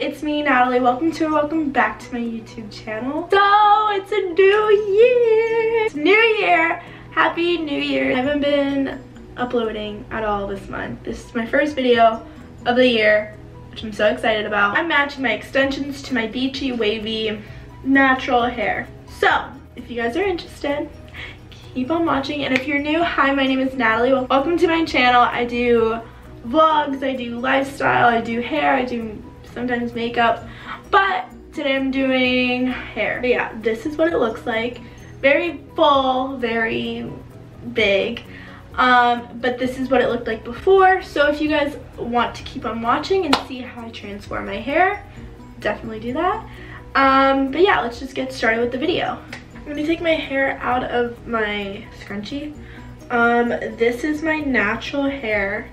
It's me, Natalie. Welcome to or welcome back to my YouTube channel. So, it's a new year! It's new year! Happy New Year! I haven't been uploading at all this month. This is my first video of the year, which I'm so excited about. I'm matching my extensions to my beachy, wavy, natural hair. So, if you guys are interested, keep on watching. And if you're new, hi, my name is Natalie. Welcome to my channel. I do vlogs, I do lifestyle, I do hair, I do sometimes makeup, but today I'm doing hair. But yeah, this is what it looks like. Very full, very big. Um, but this is what it looked like before. So if you guys want to keep on watching and see how I transform my hair, definitely do that. Um, but yeah, let's just get started with the video. I'm gonna take my hair out of my scrunchie. Um, this is my natural hair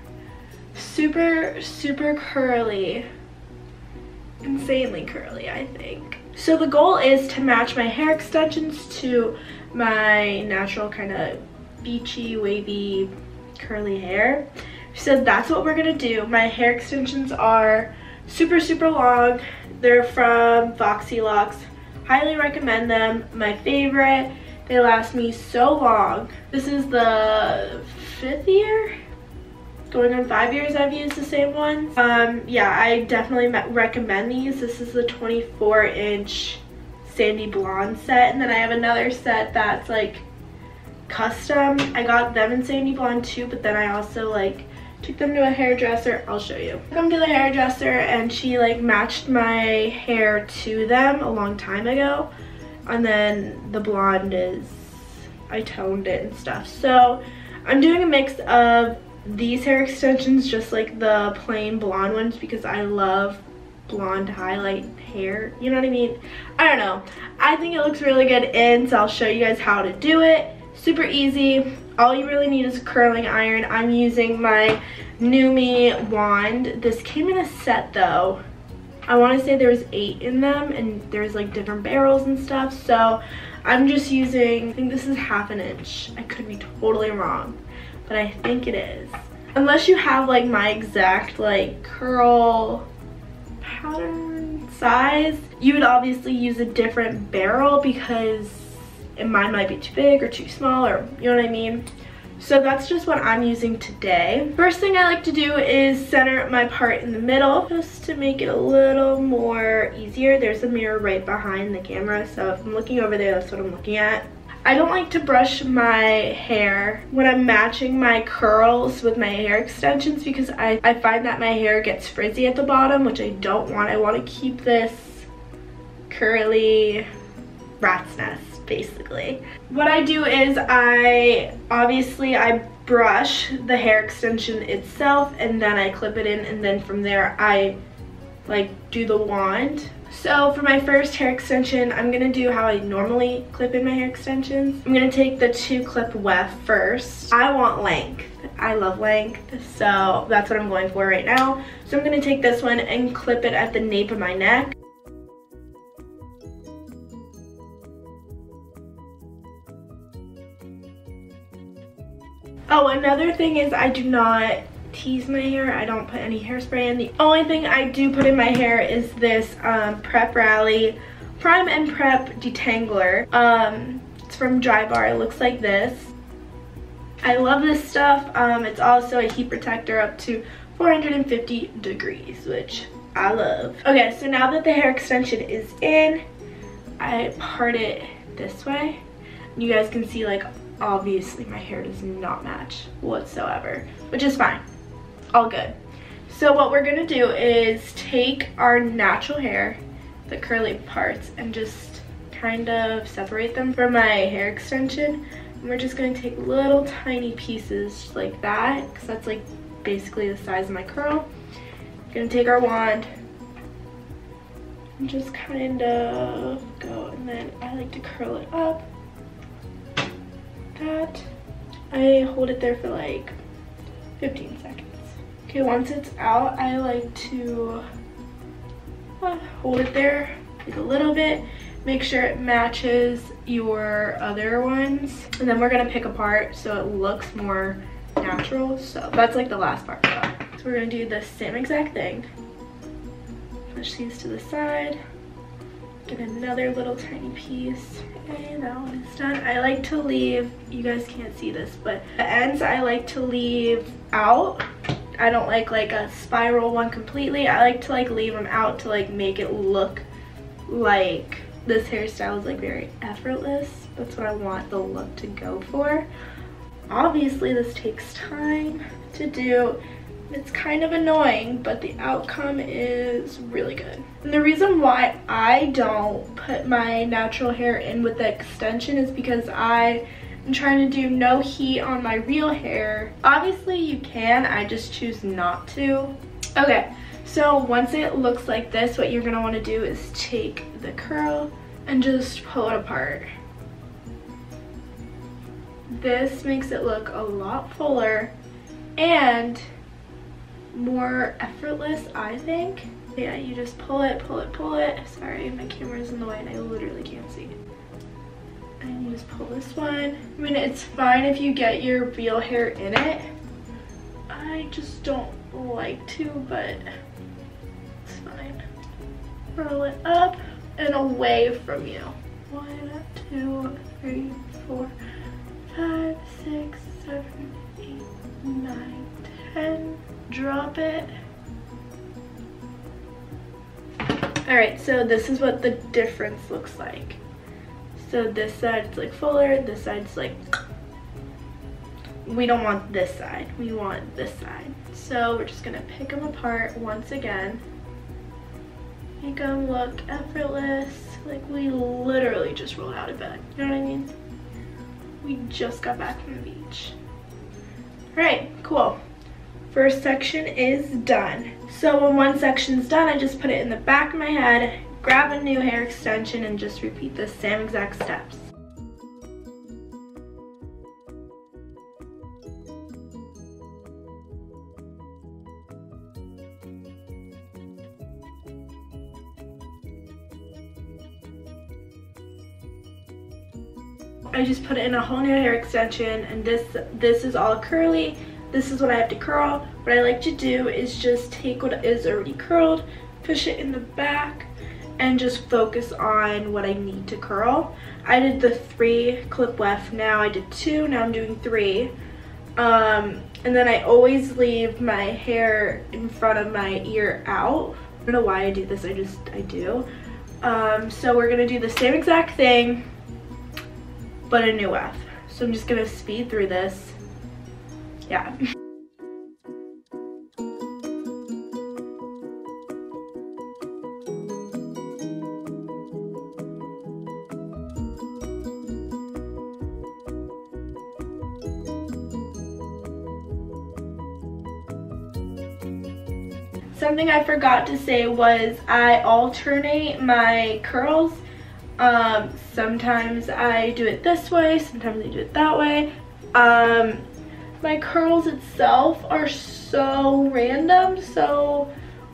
super, super curly. Insanely curly, I think. So the goal is to match my hair extensions to my natural kind of beachy, wavy, curly hair. So that's what we're gonna do. My hair extensions are super, super long. They're from FoxyLocks. Highly recommend them. My favorite. They last me so long. This is the fifth year going on five years I've used the same ones. Um, yeah, I definitely recommend these. This is the 24 inch sandy blonde set and then I have another set that's like custom. I got them in sandy blonde too, but then I also like took them to a hairdresser. I'll show you. I come to the hairdresser and she like matched my hair to them a long time ago. And then the blonde is, I toned it and stuff. So I'm doing a mix of these hair extensions just like the plain blonde ones because I love blonde highlight hair you know what I mean I don't know I think it looks really good in so I'll show you guys how to do it super easy all you really need is a curling iron. I'm using my NuMe wand. This came in a set though. I want to say there was eight in them and there's like different barrels and stuff so I'm just using I think this is half an inch. I could be totally wrong but I think it is. Unless you have like my exact like curl pattern size, you would obviously use a different barrel because mine might be too big or too small or you know what I mean. So that's just what I'm using today. First thing I like to do is center my part in the middle just to make it a little more easier. There's a mirror right behind the camera so if I'm looking over there that's what I'm looking at. I don't like to brush my hair when I'm matching my curls with my hair extensions because I, I find that my hair gets frizzy at the bottom, which I don't want. I want to keep this curly rat's nest, basically. What I do is I, obviously I brush the hair extension itself and then I clip it in and then from there I like do the wand so for my first hair extension, I'm gonna do how I normally clip in my hair extensions. I'm gonna take the two clip weft first. I want length. I love length, so that's what I'm going for right now. So I'm gonna take this one and clip it at the nape of my neck. Oh, another thing is I do not tease my hair. I don't put any hairspray in. The only thing I do put in my hair is this um, Prep Rally Prime and Prep Detangler. Um, it's from Drybar. It looks like this. I love this stuff. Um, it's also a heat protector up to 450 degrees, which I love. Okay, so now that the hair extension is in, I part it this way. You guys can see like obviously my hair does not match whatsoever, which is fine all good. So what we're gonna do is take our natural hair, the curly parts, and just kind of separate them from my hair extension. And we're just gonna take little tiny pieces like that, because that's like basically the size of my curl. Gonna take our wand and just kind of go, and then I like to curl it up. That. I hold it there for like 15 seconds. Okay, once it's out, I like to uh, hold it there like a little bit make sure it matches your other ones. And then we're gonna pick apart so it looks more natural. So that's like the last part. So we're gonna do the same exact thing. Push these to the side. Get another little tiny piece. Okay, that one is done. I like to leave, you guys can't see this, but the ends I like to leave out. I don't like like a spiral one completely. I like to like leave them out to like make it look like this hairstyle is like very effortless. That's what I want the look to go for. Obviously this takes time to do. It's kind of annoying, but the outcome is really good. And the reason why I don't put my natural hair in with the extension is because I am trying to do no heat on my real hair. Obviously you can, I just choose not to. Okay, so once it looks like this, what you're gonna wanna do is take the curl and just pull it apart. This makes it look a lot fuller and more effortless, I think. Yeah, you just pull it, pull it, pull it. Sorry, my camera's in the way and I literally can't see. And you just pull this one. I mean, it's fine if you get your real hair in it. I just don't like to, but it's fine. Roll it up and away from you. One, two, three, four, five, six, seven, eight, nine, ten. Drop it. Alright, so this is what the difference looks like. So this side's like fuller, this side's like, we don't want this side, we want this side. So we're just gonna pick them apart once again. Make them look effortless, like we literally just rolled out of bed, you know what I mean? We just got back from the beach. All right, cool. First section is done. So when one section's done, I just put it in the back of my head, grab a new hair extension, and just repeat the same exact steps. I just put in a whole new hair extension and this this is all curly this is what I have to curl. What I like to do is just take what is already curled, push it in the back, and just focus on what I need to curl. I did the three clip weft, now I did two, now I'm doing three. Um, and then I always leave my hair in front of my ear out. I don't know why I do this, I just, I do. Um, so we're gonna do the same exact thing, but a new weft. So I'm just gonna speed through this yeah. Something I forgot to say was I alternate my curls. Um, sometimes I do it this way, sometimes I do it that way. Um, my curls itself are so random so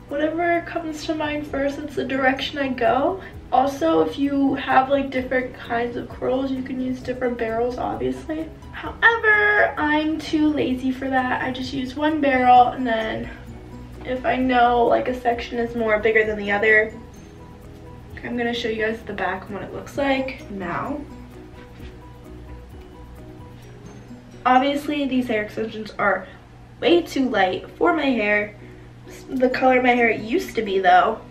whatever comes to mind first it's the direction I go. Also if you have like different kinds of curls you can use different barrels obviously. However I'm too lazy for that. I just use one barrel and then if I know like a section is more bigger than the other I'm gonna show you guys the back and what it looks like now Obviously, these hair extensions are way too light for my hair. The color my hair used to be though.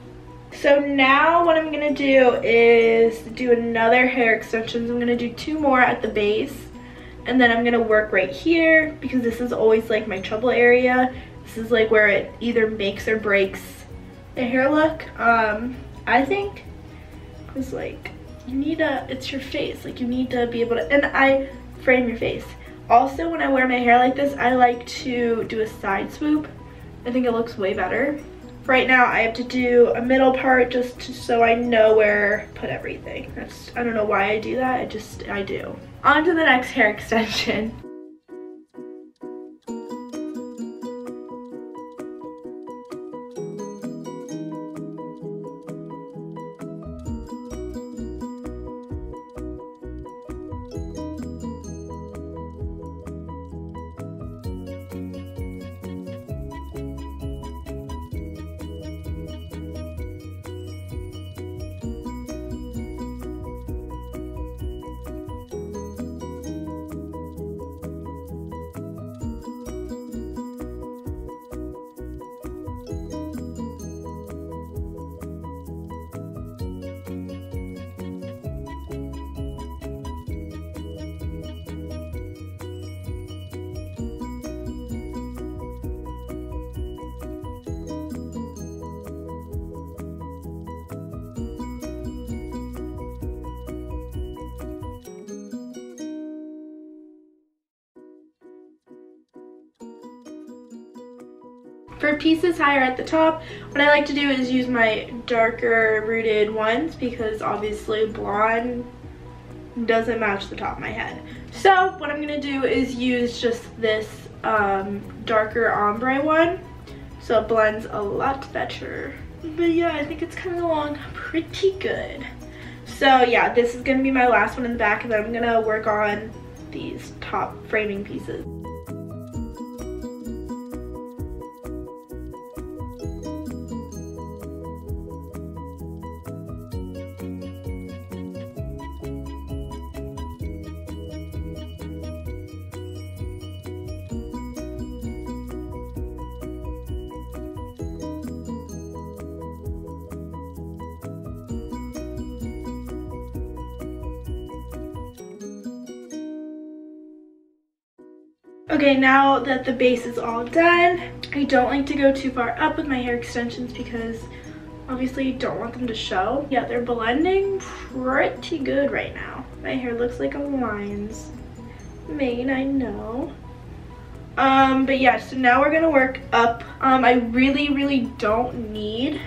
So now what I'm gonna do is do another hair extensions. I'm gonna do two more at the base and then I'm gonna work right here because this is always like my trouble area. This is like where it either makes or breaks the hair look. Um, I think it's like you need a, it's your face. Like you need to be able to, and I frame your face. Also, when I wear my hair like this, I like to do a side swoop. I think it looks way better. Right now, I have to do a middle part just to, so I know where to put everything. That's I don't know why I do that, I just, I do. On to the next hair extension. For pieces higher at the top, what I like to do is use my darker rooted ones because obviously blonde doesn't match the top of my head. So what I'm to do is use just this um, darker ombre one so it blends a lot better. But yeah, I think it's coming along pretty good. So yeah, this is to be my last one in the back and then I'm to work on these top framing pieces. Okay, now that the base is all done, I don't like to go too far up with my hair extensions because obviously don't want them to show. Yeah, they're blending pretty good right now. My hair looks like a lion's mane, I know. Um, but yeah, so now we're gonna work up. Um, I really, really don't need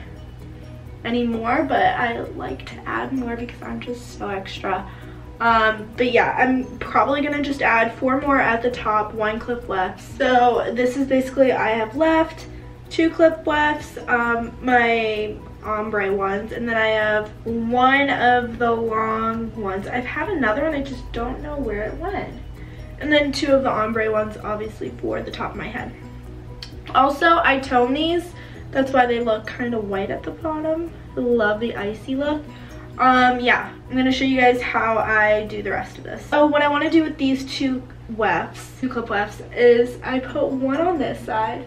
any more, but I like to add more because I'm just so extra. Um, but yeah, I'm probably gonna just add four more at the top, one clip left. So this is basically I have left two clip wefts, um, my ombre ones, and then I have one of the long ones. I've had another one, I just don't know where it went. And then two of the ombre ones, obviously for the top of my head. Also, I tone these, that's why they look kind of white at the bottom. Love the icy look um yeah i'm gonna show you guys how i do the rest of this. So what i want to do with these two wefts two clip wefts is i put one on this side.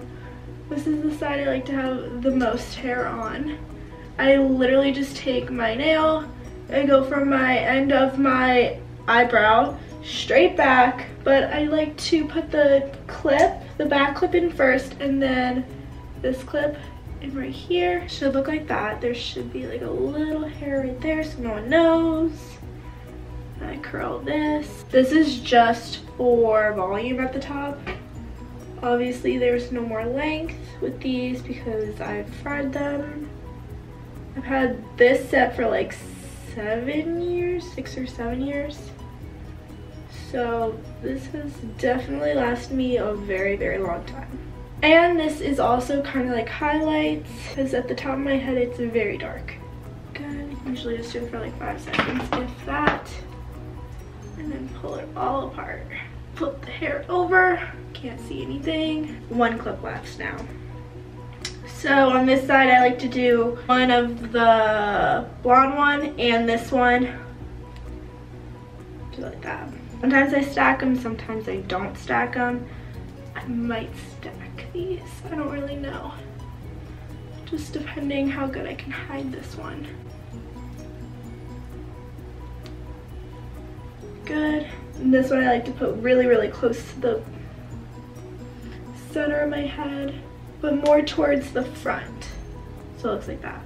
This is the side i like to have the most hair on. I literally just take my nail and go from my end of my eyebrow straight back but i like to put the clip the back clip in first and then this clip and right here should look like that. There should be like a little hair right there so no one knows. I curl this. This is just for volume at the top. Obviously there's no more length with these because I've fried them. I've had this set for like seven years, six or seven years. So this has definitely lasted me a very, very long time. And this is also kind of like highlights because at the top of my head it's very dark. Good, usually just do it for like five seconds, if that. And then pull it all apart. Flip the hair over, can't see anything. One clip left now. So on this side I like to do one of the blonde one and this one. Do like that. Sometimes I stack them, sometimes I don't stack them. I might stack these. I don't really know. Just depending how good I can hide this one. Good. And this one I like to put really, really close to the center of my head, but more towards the front. So it looks like that.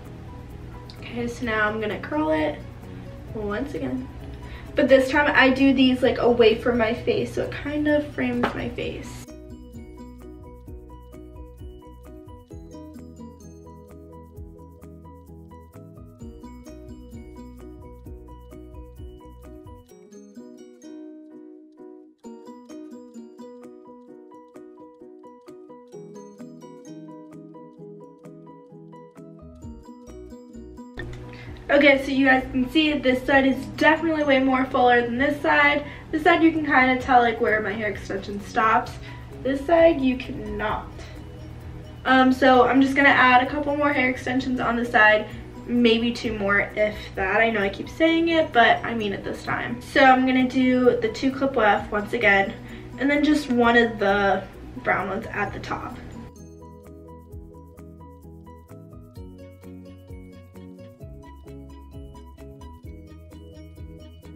Okay, so now I'm gonna curl it once again. But this time I do these like away from my face, so it kind of frames my face. Okay, so you guys can see this side is definitely way more fuller than this side. This side you can kind of tell like where my hair extension stops. This side you cannot. Um, so I'm just gonna add a couple more hair extensions on the side, maybe two more if that. I know I keep saying it, but I mean it this time. So I'm gonna do the two clip weft once again, and then just one of the brown ones at the top.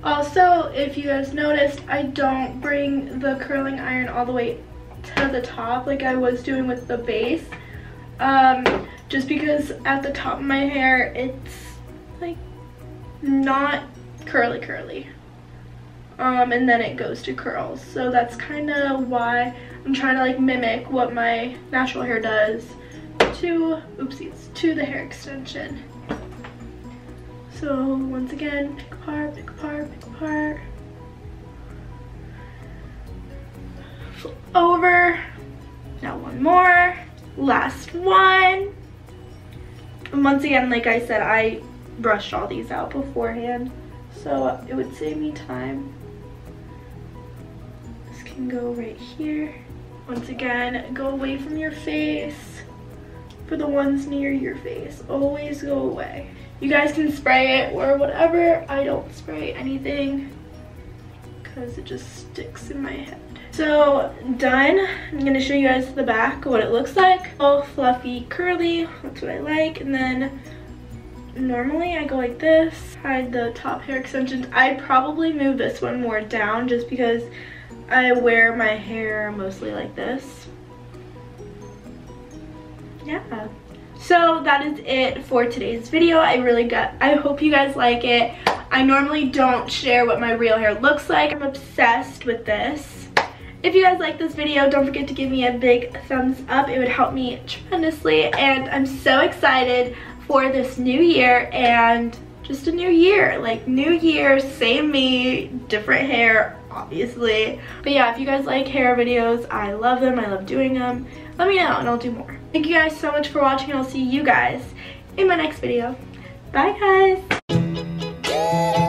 Also, if you guys noticed, I don't bring the curling iron all the way to the top like I was doing with the base. Um, just because at the top of my hair, it's like not curly curly. Um, and then it goes to curls. So that's kind of why I'm trying to like mimic what my natural hair does to, oopsies, to the hair extension. So once again, pick apart, pick apart, pick apart. Over. Now one more. Last one. And once again, like I said, I brushed all these out beforehand. So it would save me time. This can go right here. Once again, go away from your face. For the ones near your face, always go away. You guys can spray it or whatever. I don't spray anything because it just sticks in my head. So done. I'm gonna show you guys the back, what it looks like. All fluffy, curly, that's what I like. And then normally I go like this, hide the top hair extensions. I'd probably move this one more down just because I wear my hair mostly like this. Yeah. So that is it for today's video. I really got, I hope you guys like it. I normally don't share what my real hair looks like. I'm obsessed with this. If you guys like this video, don't forget to give me a big thumbs up. It would help me tremendously. And I'm so excited for this new year and just a new year. Like new year, same me, different hair, obviously. But yeah, if you guys like hair videos, I love them. I love doing them. Let me know and I'll do more. Thank you guys so much for watching. I'll see you guys in my next video. Bye guys.